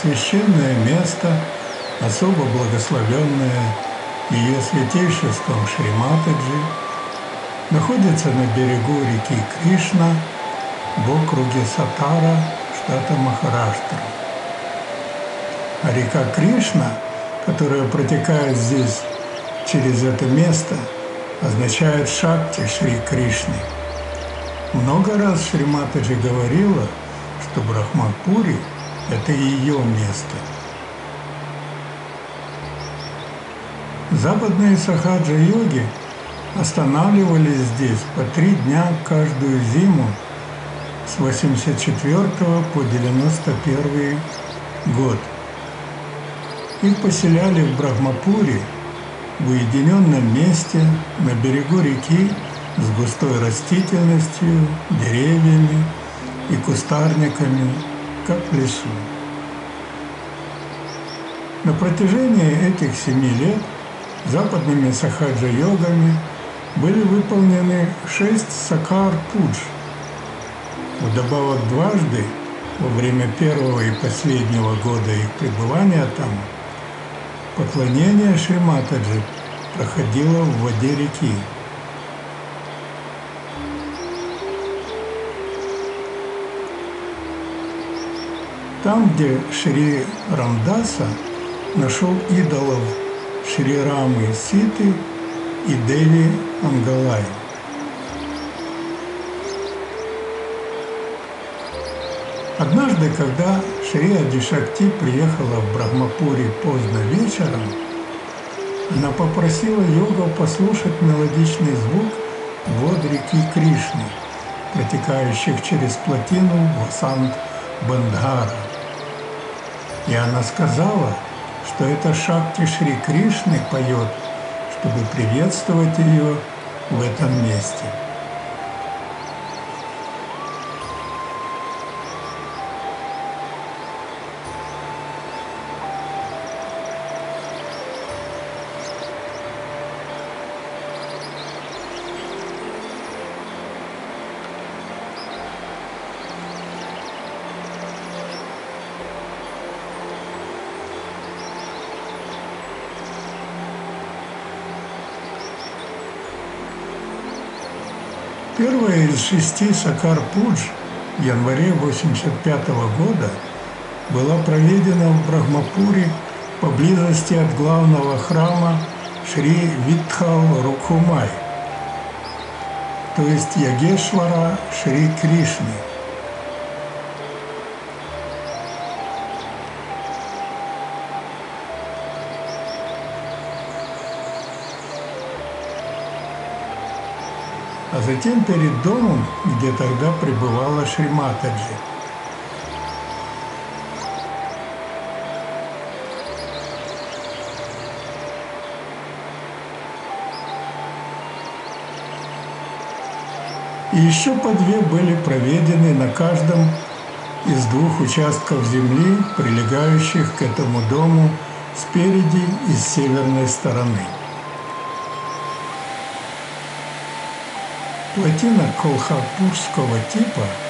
Священное место, особо благословенное ее святейшеством Шриматаджи, находится на берегу реки Кришна в округе Сатара, штата Махараштра. А река Кришна, которая протекает здесь через это место, означает Шакти Шри Кришны. Много раз Шриматаджи говорила, что Брахмапури – это ее место. Западные сахаджа-йоги останавливались здесь по три дня каждую зиму с 84 по 91 год. Их поселяли в Брахмапуре, в уединенном месте на берегу реки с густой растительностью, деревьями и кустарниками, как в лесу. На протяжении этих семи лет западными сахаджа-йогами были выполнены шесть сакар-пудж. Вдобавок дважды во время первого и последнего года их пребывания там поклонение Шриматаджи проходило в воде реки. Там, где Шри Рамдаса нашел идолов Шри Рамы Ситы и Деви Ангалай. Однажды, когда Шри Адишакти приехала в Брахмапури поздно вечером, она попросила йогов послушать мелодичный звук вод реки Кришны, протекающих через плотину Васант Бандхара. И она сказала, что это Шакти Шри Кришны поет, чтобы приветствовать ее в этом месте. Шести Сакар Пудж в январе 1985 года была проведена в Брахмапуре поблизости от главного храма Шри Витхал Рукхумай, то есть Ягешвара Шри Кришны. А затем перед домом, где тогда пребывала Шриматаджи. И еще по две были проведены на каждом из двух участков земли, прилегающих к этому дому спереди и с северной стороны. Плотина колхапурского типа,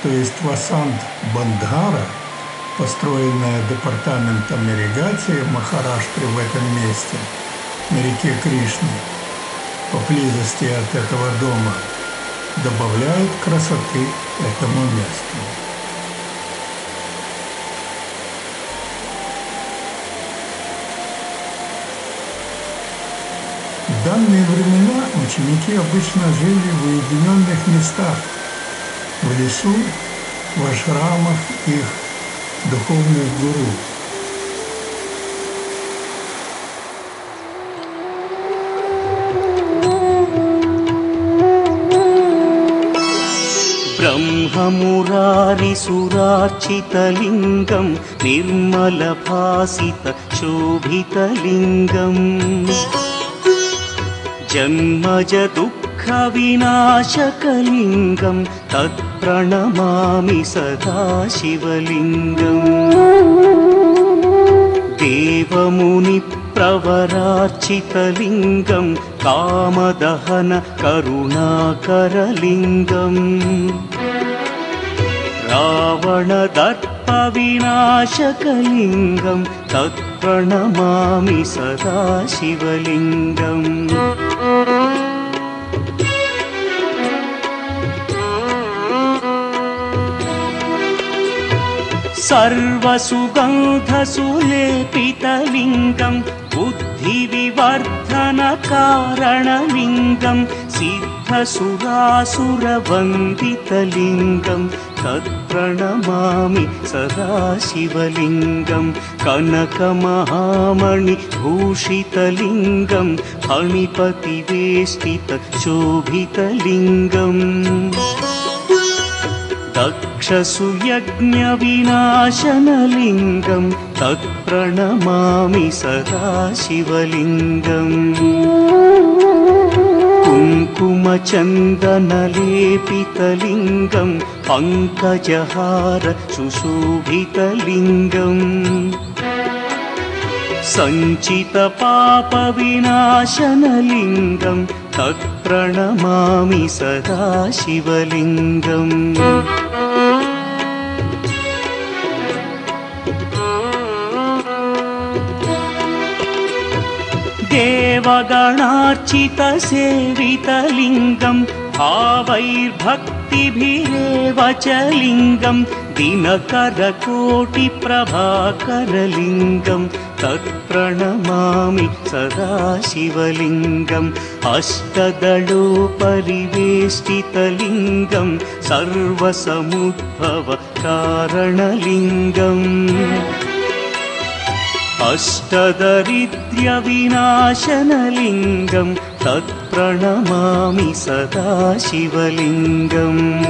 то есть Васант Бандхара, построенная департаментом ирригации Махараштры в этом месте, на реке Кришны, поблизости от этого дома, добавляет красоты этому месту. данные времена ученики обычно жили в уединенных местах, в лесу, в ашрамах их духовных гуру. ब्रह्ममुरारिसुरार्चितलिङ्गं निर्मलभासितशोभितलिङ्गम् जन्मज दुःखविनाशकलिङ्गं तत्प्रणमामि सदा शिवलिङ्गम्। देवमुनिप्रवरार्चितलिङ्गं कामदहन करुणाकरलिङ्गम्। रावणदर्प पापविनाशकलिङ्गं तत्प्रणमामि सदा शिवलिङ्गम् सर्वसुगन्धसुलेपितिङ्गम् बुद्धिविवर्धनकारणलिङ्गम् सिद्धसुरासुरवन्दितलिङ्गं तत्प्रणमामि सदा शिवलिङ्गं कनकमहामणिभूषितलिङ्गं फणिपतिवेष्टितशोभितलिङ्गम् दक्षसुयज्ञविनाशनलिङ्गं तत्प्रणमामि सदा शिवलिङ्गम् कुङ्कुमचन्दनलेपितलिङ्गं पङ्कजहार सुशोभितलिङ्गम्। सञ्चितपापविनाशनलिङ्गं तत्प्रणमामि सदा शिवलिङ्गम् गणार्चितसेवितलिङ्गं भावैर्भक्तिभिरेव च लिङ्गं दिनकरकोटिप्रभाकरलिङ्गं तत्प्रणमामि सदाशिवलिङ्गम् अष्टदलोपरिवेष्टितलिङ्गं सर्वसमुद्भवकारणलिङ्गम्। अष्टदरिद्र्यविनाशनलिङ्गं तत्प्रणमामि सदा शिवलिङ्गम्।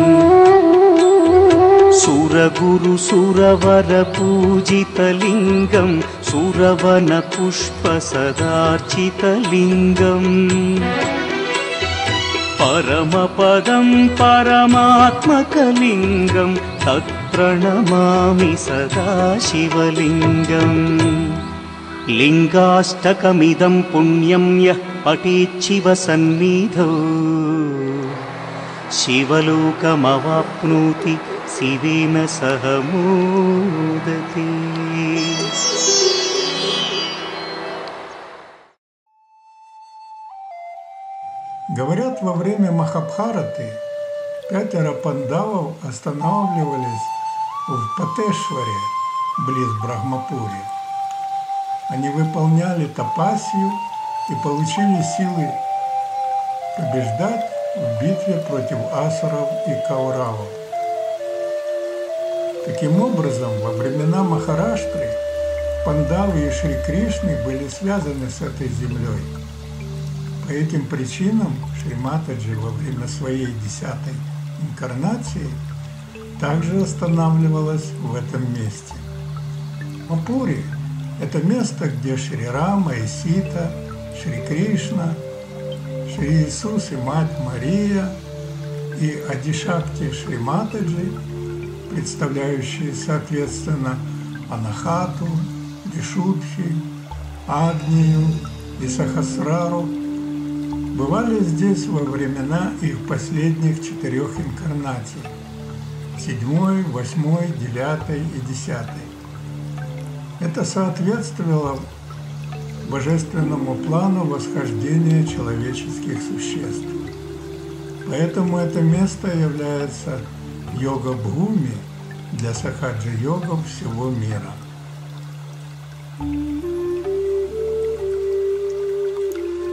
सुरगुरुसुरवरपूजितलिङ्गं सुरवनपुष्पसदार्चितलिङ्गम्। परमपदं परमात्मकलिङ्गं तत्प्रणमामि सदा शिवलिङ्गम् लिङ्गाष्टकमिदं पुण्यं यः पठेच्छिवसन्निधौ शिवलोकमवाप्नोति शिवेन सह मोदते Говорят, во время Махабхараты пятеро пандавов останавливались в Патешваре, близ Брахмапури. Они выполняли тапасию и получили силы побеждать в битве против асуров и кауравов. Таким образом, во времена Махараштры пандавы и Шри Кришны были связаны с этой землей. По этим причинам Шри Матаджи во время своей десятой инкарнации также останавливалась в этом месте. Мапури – это место, где Шри Рама и Сита, Шри Кришна, Шри Иисус и Мать Мария и Адишакти Шри Матаджи, представляющие, соответственно, Анахату, Вишудхи, Агнию и Сахасрару, бывали здесь во времена их последних четырех инкарнаций – седьмой, восьмой, девятой и десятой. Это соответствовало божественному плану восхождения человеческих существ. Поэтому это место является йога-бхуми для сахаджа-йогов всего мира.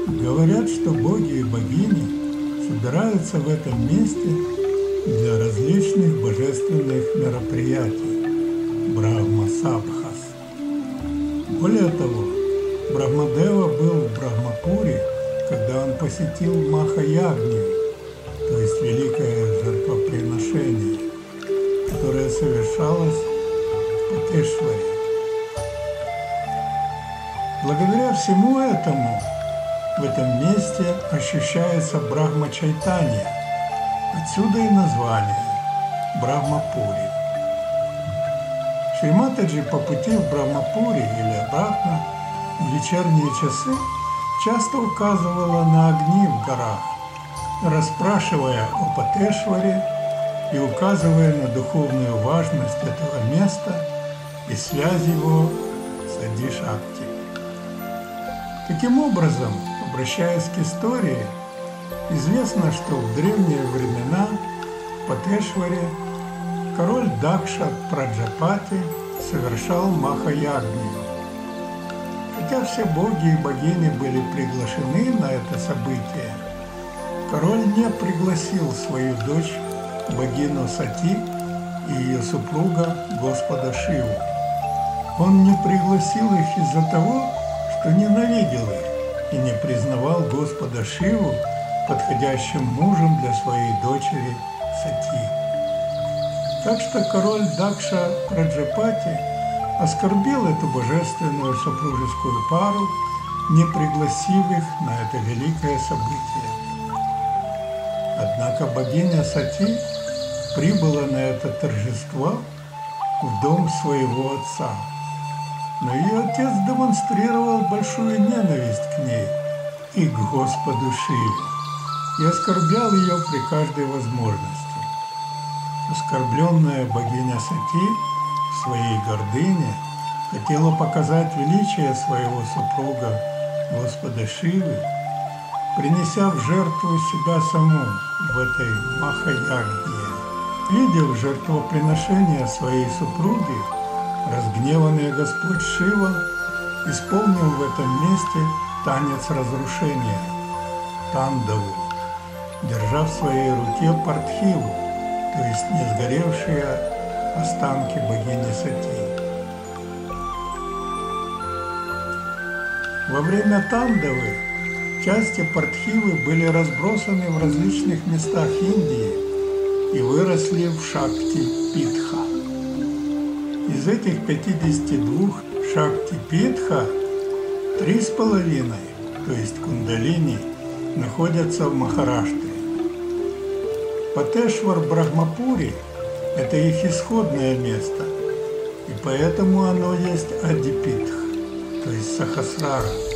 Говорят, что боги и богини собираются в этом месте для различных божественных мероприятий Брахма-сабхас. Более того, Брахмадева был в Брахмапуре, когда он посетил Махаягнию, то есть великое жертвоприношение, которое совершалось в Патешваре. Благодаря всему этому в этом месте ощущается Брахма Чайтанья, отсюда и название Брахмапури. Шриматаджи по пути в Брахмапури или обратно в вечерние часы часто указывала на огни в горах, расспрашивая о Патешваре и указывая на духовную важность этого места и связь его с Адишакти. Таким образом, обращаясь к истории, известно, что в древние времена в Патешваре король Дакша Праджапати совершал Махаягнию. Хотя все боги и богини были приглашены на это событие, король не пригласил свою дочь, богиню Сати и ее супруга Господа Шиву. Он не пригласил их из-за того, что ненавидел их и не признавал Господа Шиву подходящим мужем для своей дочери Сати. Так что король Дакша Раджапати оскорбил эту божественную супружескую пару, не пригласив их на это великое событие. Однако богиня Сати прибыла на это торжество в дом своего отца. Но ее отец демонстрировал большую ненависть к ней и к Господу Шиве и оскорблял ее при каждой возможности. Оскорбленная богиня Сати своей гордыне хотела показать величие своего супруга Господа Шивы, принеся в жертву себя саму в этой Махаягне. Видев жертвоприношение своей супруги, разгневанный Господь Шива исполнил в этом месте танец разрушения, Тандаву, держа в своей руке Партхиву, то есть не сгоревшие останки богини Сати. Во время Тандавы части Партхивы были разбросаны в различных местах Индии и выросли в Шакти Питха. Из этих 52 Шакти Питха три с половиной, то есть кундалини, находятся в Махараште. Патешвар Брахмапури – это их исходное место, и поэтому оно есть Адипитх, то есть Сахасрара.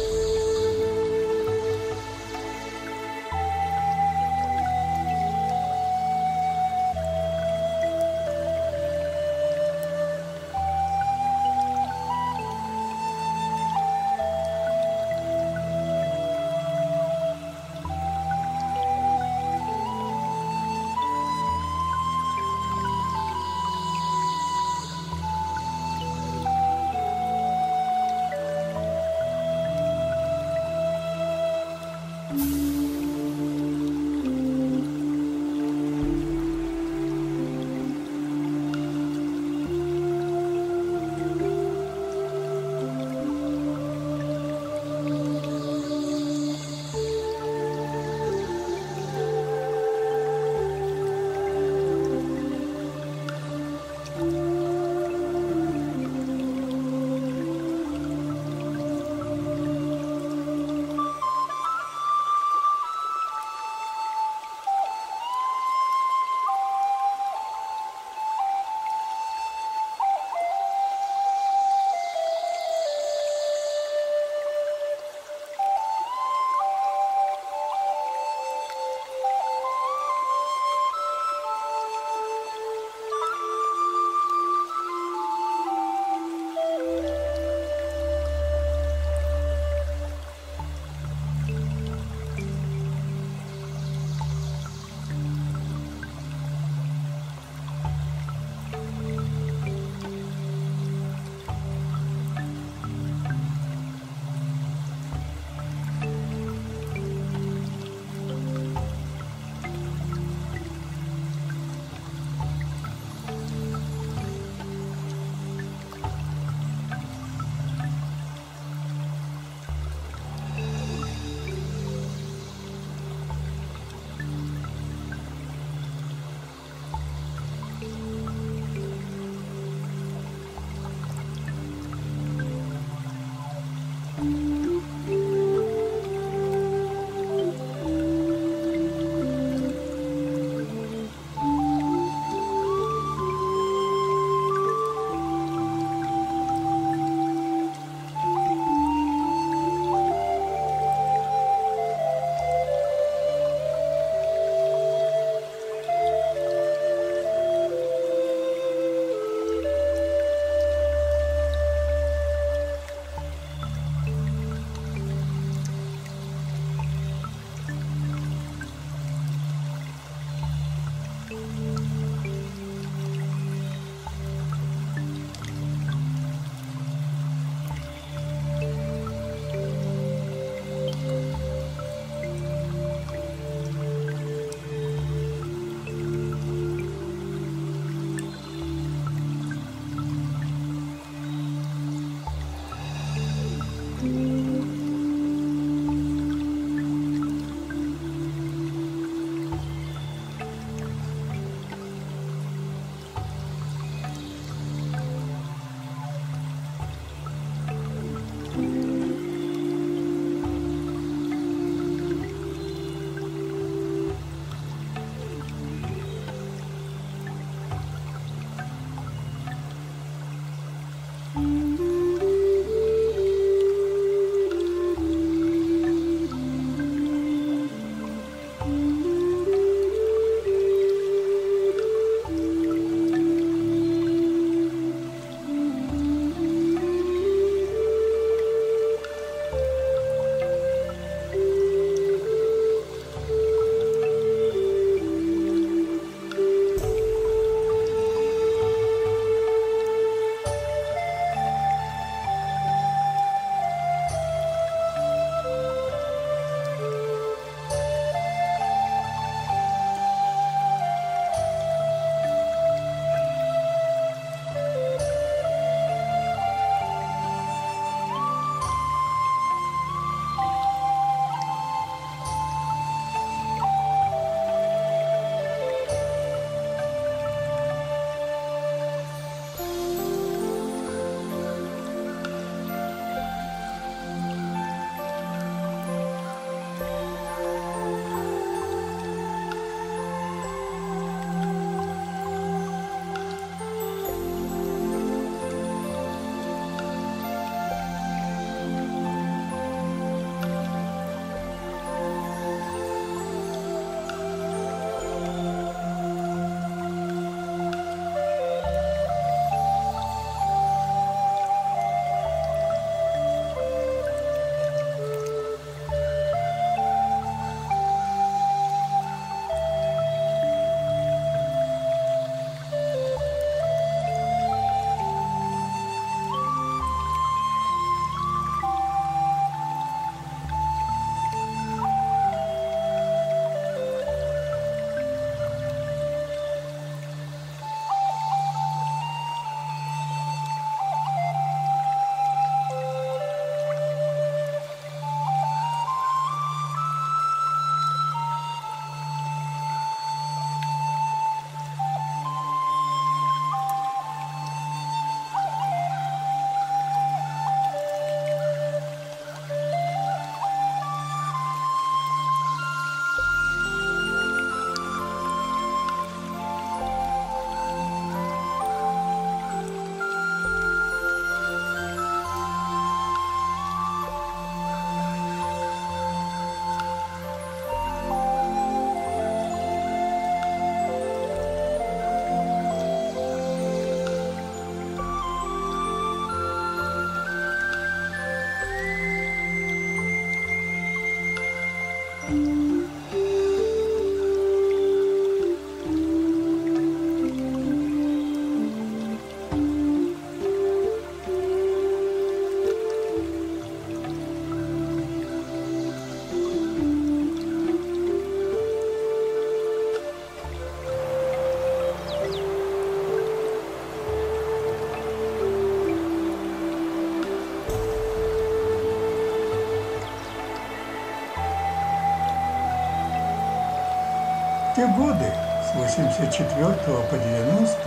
Годы, с 84 по 90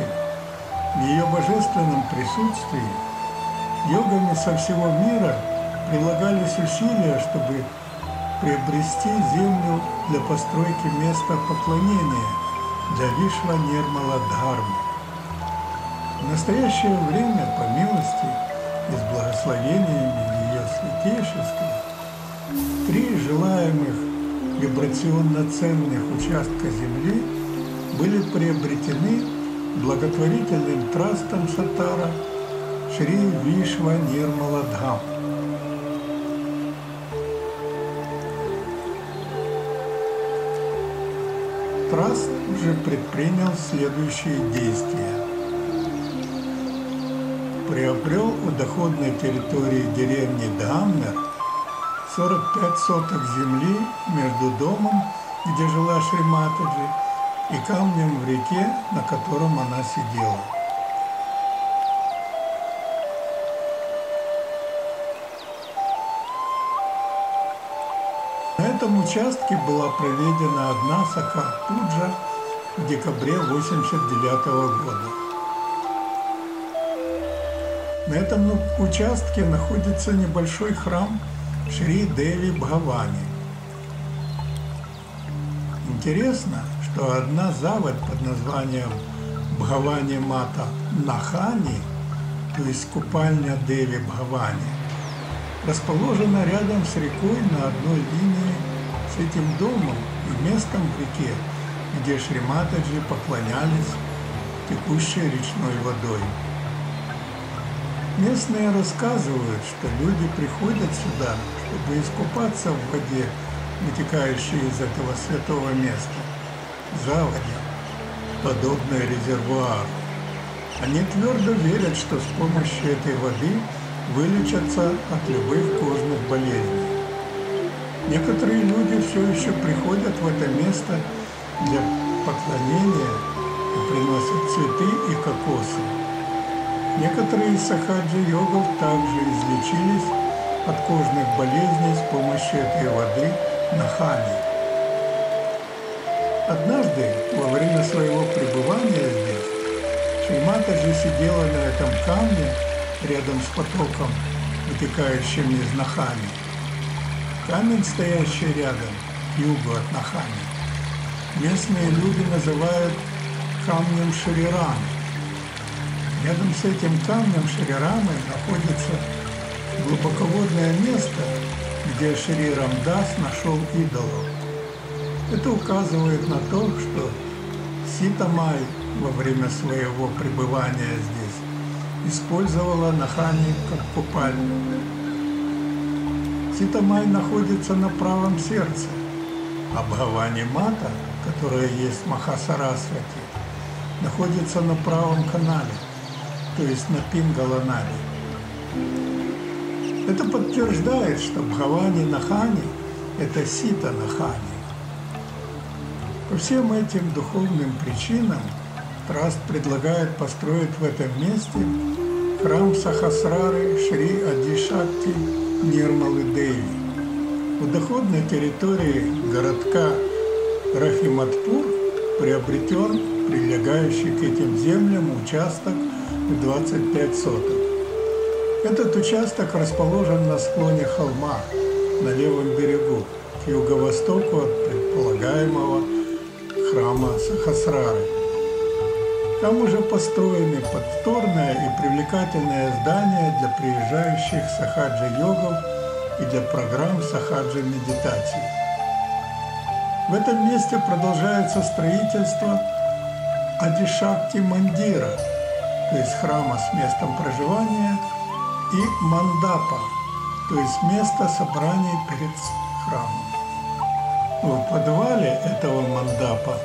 в ее божественном присутствии йогами со всего мира прилагались усилия, чтобы приобрести землю для постройки места поклонения для Вишва Нирмала Дхармы. В настоящее время, по милости и с благословениями ее святейшества, три желаемых вибрационно ценных участка земли были приобретены благотворительным трастом Сатара Шри Вишва Нирмала Дхам. Траст уже предпринял следующие действия. Приобрел у доходной территории деревни Дамнер 45 соток земли между домом, где жила Шриматаджи, и камнем в реке, на котором она сидела. На этом участке была проведена одна Сакар-Пуджа в декабре 89 года. На этом участке находится небольшой храм Шри Деви Бхавани. Интересно, что одна заводь под названием Бхавани Мата Нахани, то есть купальня Деви Бхавани, расположена рядом с рекой на одной линии с этим домом и местом в реке, где Шриматаджи поклонялись текущей речной водой. Местные рассказывают, что люди приходят сюда, чтобы искупаться в воде, вытекающей из этого святого места, заводи, подобной резервуару. Они твердо верят, что с помощью этой воды вылечатся от любых кожных болезней. Некоторые люди все еще приходят в это место для поклонения и приносят цветы и кокосы. Некоторые из сахаджи-йогов также излечились от кожных болезней с помощью этой воды на хане. Однажды, во время своего пребывания здесь, Шримата же сидела на этом камне рядом с потоком, вытекающим из Нахани. Камень, стоящий рядом, к югу от Нахани, местные люди называют камнем Шрирамы. Рядом с этим камнем Шрирамы находится глубоководное место, где Шри Рамдас нашел идолов. Это указывает на то, что Ситамай во время своего пребывания здесь использовала Нахани как купальню. Ситамай находится на правом сердце, а Бхавани Мата, которая есть Махасарасвати, находится на правом канале, то есть на Пингаланаре. Это подтверждает, что Бхавани Нахани – это Сита Нахани. По всем этим духовным причинам Траст предлагает построить в этом месте храм Сахасрары Шри Адишакти Нирмалы Деви. У доходной территории городка Рахиматпур приобретен прилегающий к этим землям участок в 25 соток. Этот участок расположен на склоне холма на левом берегу, к юго-востоку от предполагаемого храма Сахасрары. Там уже построены подторное и привлекательное здание для приезжающих сахаджи-йогов и для программ сахаджи-медитации. В этом месте продолжается строительство Адишакти Мандира, то есть храма с местом проживания – и мандапа, то есть место собраний перед храмом. В подвале этого мандапа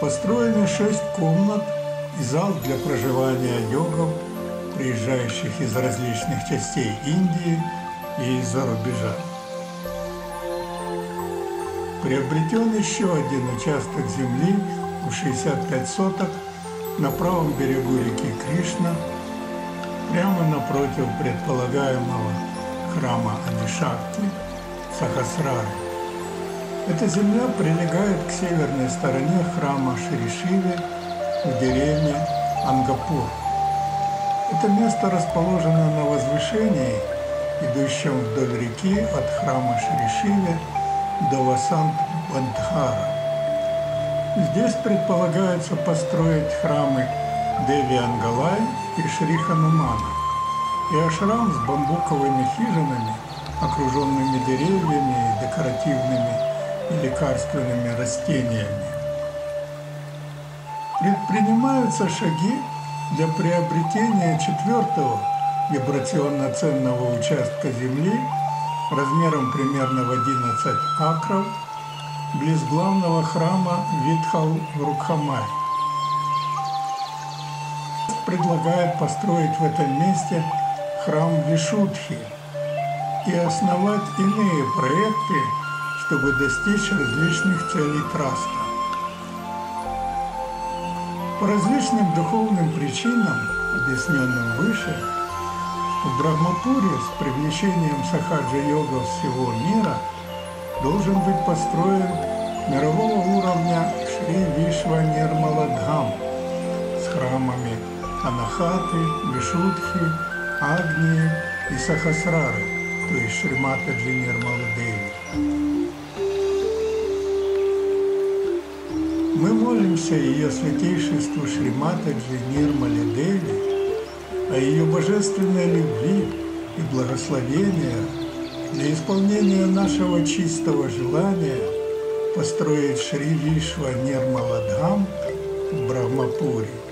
построены шесть комнат и зал для проживания йогов, приезжающих из различных частей Индии и из-за рубежа. Приобретен еще один участок земли в 65 соток на правом берегу реки Кришна – прямо напротив предполагаемого храма Адишакти Сахасрары. Эта земля прилегает к северной стороне храма Шришиве в деревне Ангапур. Это место расположено на возвышении, идущем вдоль реки от храма Шришиве до Васант-Бандхара. Здесь предполагается построить храмы Деви Ангалай и Шри Ханумана и ашрам с бамбуковыми хижинами, окруженными деревьями и декоративными и лекарственными растениями. Предпринимаются шаги для приобретения четвертого вибрационно ценного участка земли размером примерно в 11 акров близ главного храма Витхал в Рукхамай. Предлагает построить в этом месте храм Вишудхи и основать иные проекты, чтобы достичь различных целей траста. По различным духовным причинам, объясненным выше, в Брахмапуре с привлечением сахаджа-йога всего мира должен быть построен мирового уровня Шри Вишва Нирмаладхам с храмами Анахаты, Вишудхи, Агнии и Сахасрары, то есть Шримата Джинирмаладеви. Мы молимся ее святейшеству Шриматаджи Нирмали Деви о ее божественной любви и благословения для исполнения нашего чистого желания построить Шри Вишва Нирмаладхам в Брахмапуре.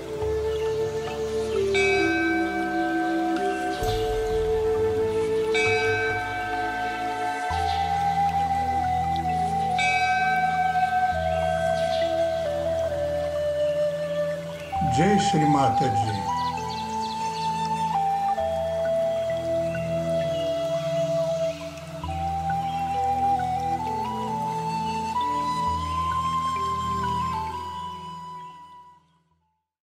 Джей Шри Матаджи.